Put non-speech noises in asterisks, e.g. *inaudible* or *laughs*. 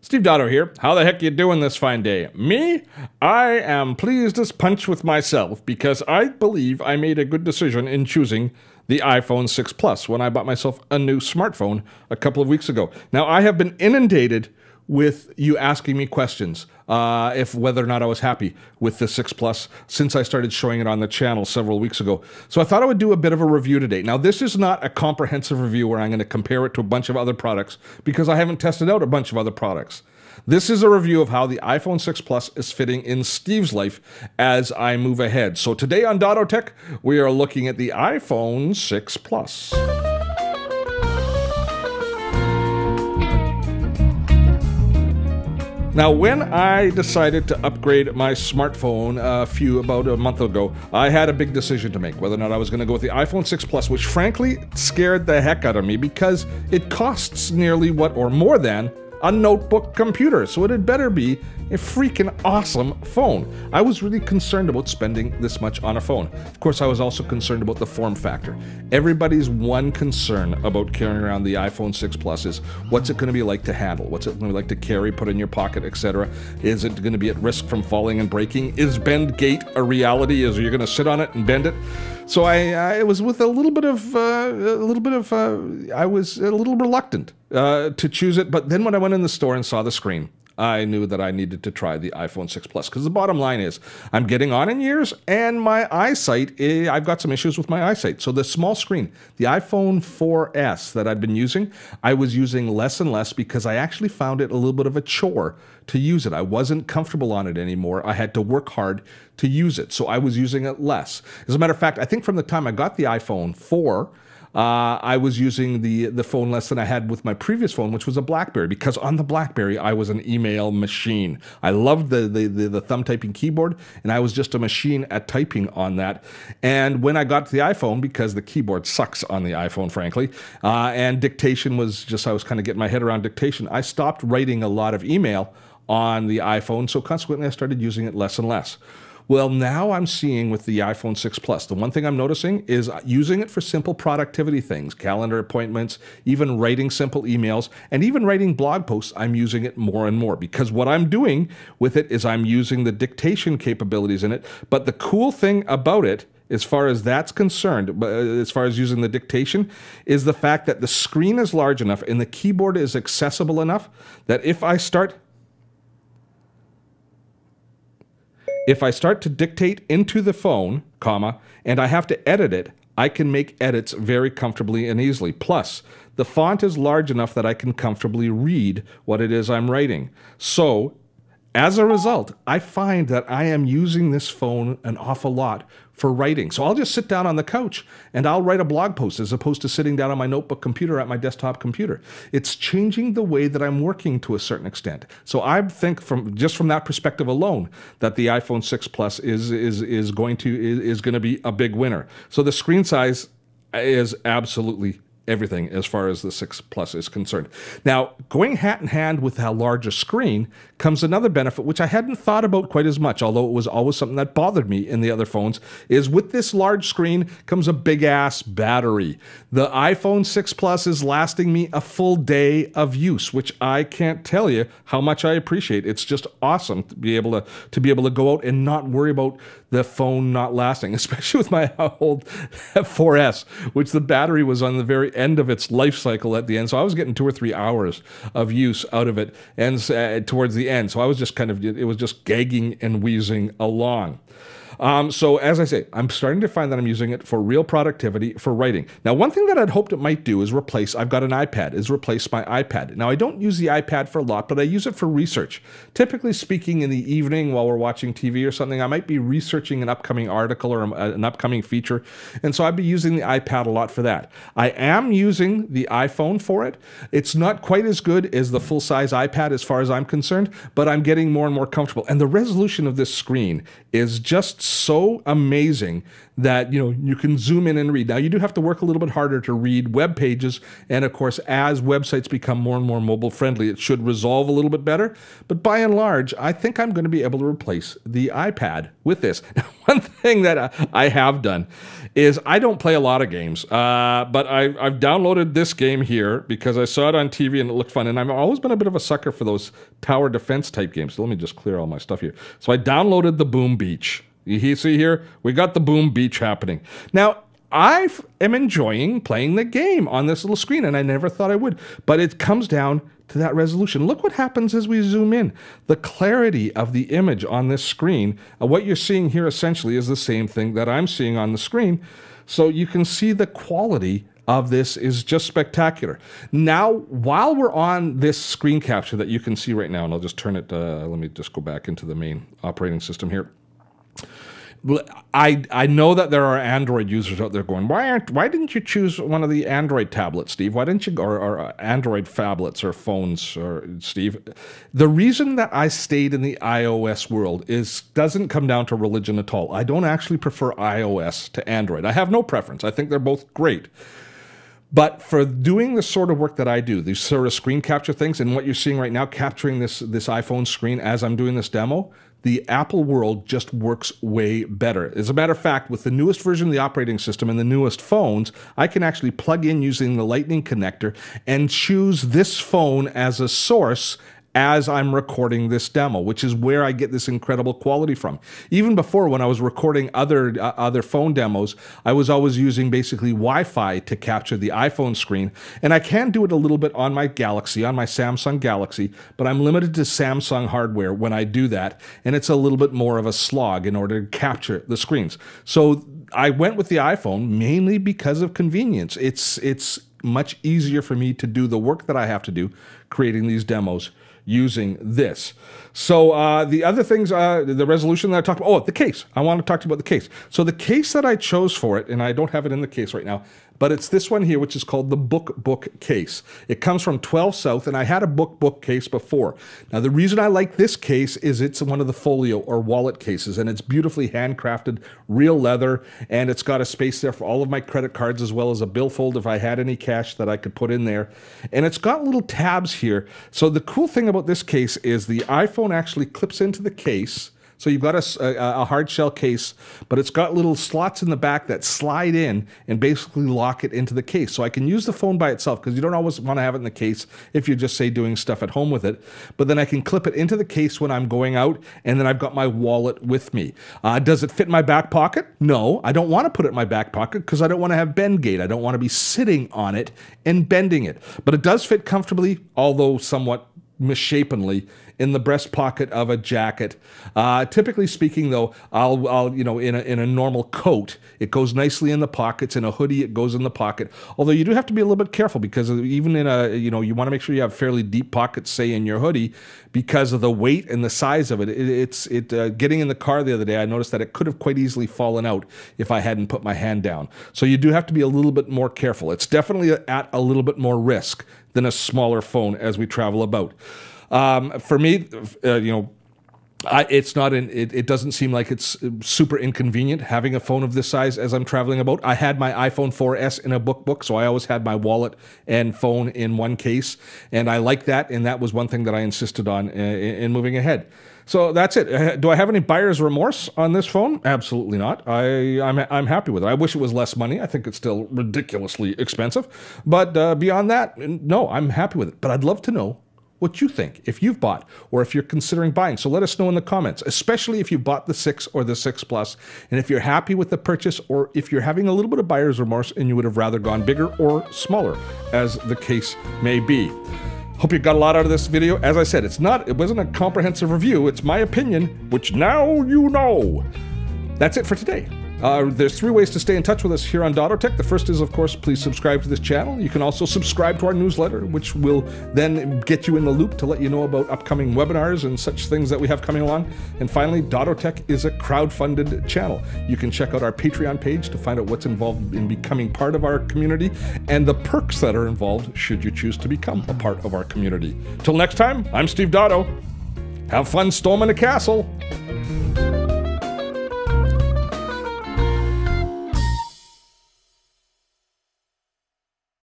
Steve Dotto here. How the heck you doing this fine day? Me? I am pleased as punch with myself because I believe I made a good decision in choosing the iPhone 6 Plus when I bought myself a new smartphone a couple of weeks ago. Now, I have been inundated with you asking me questions uh, if whether or not I was happy with the 6 Plus since I started showing it on the channel several weeks ago. So I thought I would do a bit of a review today. Now, this is not a comprehensive review where I'm going to compare it to a bunch of other products because I haven't tested out a bunch of other products. This is a review of how the iPhone 6 Plus is fitting in Steve's life as I move ahead. So today on Dotto Tech, we are looking at the iPhone 6 Plus. Now, when I decided to upgrade my smartphone a few about a month ago, I had a big decision to make whether or not I was going to go with the iPhone 6 Plus, which frankly scared the heck out of me because it costs nearly what or more than a notebook computer, so it had better be a freaking awesome phone. I was really concerned about spending this much on a phone. Of course, I was also concerned about the form factor. Everybody's one concern about carrying around the iPhone 6 Plus is what's it going to be like to handle? What's it going to be like to carry, put in your pocket, etc.? Is it going to be at risk from falling and breaking? Is Bendgate a reality? Is you're going to sit on it and bend it? So I, I was with a little bit of uh, a little bit of uh, I was a little reluctant uh, to choose it, but then when I went in the store and saw the screen, I knew that I needed to try the iPhone 6 Plus because the bottom line is I'm getting on in years and my eyesight, eh, I've got some issues with my eyesight. So the small screen, the iPhone 4S that I'd been using, I was using less and less because I actually found it a little bit of a chore to use it. I wasn't comfortable on it anymore. I had to work hard to use it. So I was using it less. As a matter of fact, I think from the time I got the iPhone 4, uh, I was using the the phone less than I had with my previous phone, which was a BlackBerry, because on the BlackBerry I was an email machine. I loved the, the the, the thumb typing keyboard, and I was just a machine at typing on that. And when I got to the iPhone, because the keyboard sucks on the iPhone, frankly, uh, and dictation was just I was kind of getting my head around dictation. I stopped writing a lot of email on the iPhone, so consequently I started using it less and less. Well, now I'm seeing with the iPhone 6 Plus, the one thing I'm noticing is using it for simple productivity things, calendar appointments, even writing simple emails, and even writing blog posts. I'm using it more and more because what I'm doing with it is I'm using the dictation capabilities in it. But the cool thing about it, as far as that's concerned, uh, as far as using the dictation, is the fact that the screen is large enough and the keyboard is accessible enough that if I start If I start to dictate into the phone, comma, and I have to edit it, I can make edits very comfortably and easily. Plus, the font is large enough that I can comfortably read what it is I'm writing. So, as a result, I find that I am using this phone an awful lot for writing. So I'll just sit down on the couch and I'll write a blog post as opposed to sitting down on my notebook computer at my desktop computer. It's changing the way that I'm working to a certain extent. So I think from just from that perspective alone that the iPhone 6 Plus is is is going to is, is going to be a big winner. So the screen size is absolutely everything as far as the 6 Plus is concerned. Now, going hand in hand with a larger screen comes another benefit, which I hadn't thought about quite as much, although it was always something that bothered me in the other phones, is with this large screen comes a big ass battery. The iPhone 6 Plus is lasting me a full day of use, which I can't tell you how much I appreciate. It's just awesome to be able to, to be able to go out and not worry about the phone not lasting, *laughs* especially with my *laughs* old 4S, which the battery was on the very end of its life cycle at the end. So I was getting two or three hours of use out of it and uh, towards the end. So I was just kind of, it was just gagging and wheezing along. Um, so as I say, I'm starting to find that I'm using it for real productivity for writing. Now, one thing that I'd hoped it might do is replace, I've got an iPad, is replace my iPad. Now, I don't use the iPad for a lot, but I use it for research. Typically speaking, in the evening while we're watching TV or something, I might be researching an upcoming article or an upcoming feature. And so I'd be using the iPad a lot for that. I am using the iPhone for it. It's not quite as good as the full size iPad as far as I'm concerned, but I'm getting more and more comfortable. And the resolution of this screen is just so amazing that you know you can zoom in and read. Now you do have to work a little bit harder to read web pages, and of course, as websites become more and more mobile friendly, it should resolve a little bit better. But by and large, I think I'm going to be able to replace the iPad with this. *laughs* One thing that I have done is I don't play a lot of games, uh, but I, I've downloaded this game here because I saw it on TV and it looked fun, and I've always been a bit of a sucker for those tower defense type games. So let me just clear all my stuff here. So I downloaded the Boom Beach. You see here, we got the Boom Beach happening. Now, I am enjoying playing the game on this little screen, and I never thought I would. But it comes down to that resolution. Look what happens as we zoom in. The clarity of the image on this screen, uh, what you're seeing here essentially is the same thing that I'm seeing on the screen. So you can see the quality of this is just spectacular. Now, while we're on this screen capture that you can see right now, and I'll just turn it, uh, let me just go back into the main operating system here. I I know that there are Android users out there going, why aren't why didn't you choose one of the Android tablets, Steve? Why didn't you or, or uh, Android phablets or phones, or Steve? The reason that I stayed in the iOS world is doesn't come down to religion at all. I don't actually prefer iOS to Android. I have no preference. I think they're both great. But for doing the sort of work that I do, these sort of screen capture things, and what you're seeing right now, capturing this this iPhone screen as I'm doing this demo, the Apple world just works way better. As a matter of fact, with the newest version of the operating system and the newest phones, I can actually plug in using the Lightning connector and choose this phone as a source as I'm recording this demo, which is where I get this incredible quality from. Even before, when I was recording other uh, other phone demos, I was always using basically Wi-Fi to capture the iPhone screen, and I can do it a little bit on my Galaxy, on my Samsung Galaxy, but I'm limited to Samsung hardware when I do that, and it's a little bit more of a slog in order to capture the screens. So I went with the iPhone mainly because of convenience. It's it's much easier for me to do the work that I have to do creating these demos using this. So uh, the other things, uh, the resolution that I talked about, oh, the case. I want to talk to you about the case. So the case that I chose for it, and I don't have it in the case right now, but it's this one here, which is called the BookBook case. It comes from 12 South, and I had a BookBook case before. Now, the reason I like this case is it's one of the folio or wallet cases, and it's beautifully handcrafted, real leather, and it's got a space there for all of my credit cards as well as a billfold if I had any cash that I could put in there. And it's got little tabs here. So the cool thing about this case is the iPhone actually clips into the case so you've got a, a, hard shell case, but it's got little slots in the back that slide in and basically lock it into the case. So I can use the phone by itself because you don't always want to have it in the case if you're just say doing stuff at home with it. But then I can clip it into the case when I'm going out, and then I've got my wallet with me. Uh, does it fit in my back pocket? No, I don't want to put it in my back pocket because I don't want to have bend. I don't want to be sitting on it and bending it. But it does fit comfortably, although somewhat misshapenly in the breast pocket of a jacket. Uh, typically speaking, though, I'll, I'll, you know, in a, in a normal coat, it goes nicely in the pockets. In a hoodie, it goes in the pocket. Although you do have to be a little bit careful because even in a, you know, you want to make sure you have fairly deep pockets, say in your hoodie, because of the weight and the size of it. it it's it uh, getting in the car the other day. I noticed that it could have quite easily fallen out if I hadn't put my hand down. So you do have to be a little bit more careful. It's definitely at a little bit more risk than a smaller phone as we travel about. Um, for me, uh, you know, I, it's not an, it, it, doesn't seem like it's super inconvenient having a phone of this size as I'm traveling about. I had my iPhone 4S in a BookBook, so I always had my wallet and phone in one case, and I like that, and that was one thing that I insisted on in, uh, in moving ahead. So that's it. Uh, do I have any buyer's remorse on this phone? Absolutely not. I, I'm, I'm happy with it. I wish it was less money. I think it's still ridiculously expensive. But uh, beyond that, no, I'm happy with it. But I'd love to know what you think if you've bought or if you're considering buying. So let us know in the comments, especially if you bought the 6 or the 6 Plus, and if you're happy with the purchase or if you're having a little bit of buyer's remorse and you would have rather gone bigger or smaller, as the case may be. Hope you got a lot out of this video. As I said, it's not it wasn't a comprehensive review, it's my opinion, which now you know. That's it for today. Uh, there's three ways to stay in touch with us here on Dottotech. The first is, of course, please subscribe to this channel. You can also subscribe to our newsletter, which will then get you in the loop to let you know about upcoming webinars and such things that we have coming along. And finally, Dottotech is a crowd-funded channel. You can check out our Patreon page to find out what's involved in becoming part of our community and the perks that are involved should you choose to become a part of our community. Till next time, I'm Steve Dotto. Have fun storming the castle.